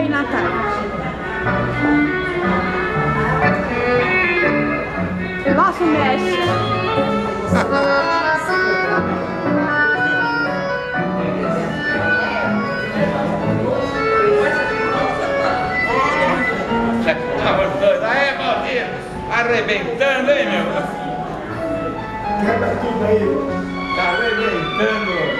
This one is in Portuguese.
aí, Natália? Nosso mestre. Aê, Valdir! Arrebentando, hein, meu? Quebra tudo aí! Tá arrebentando!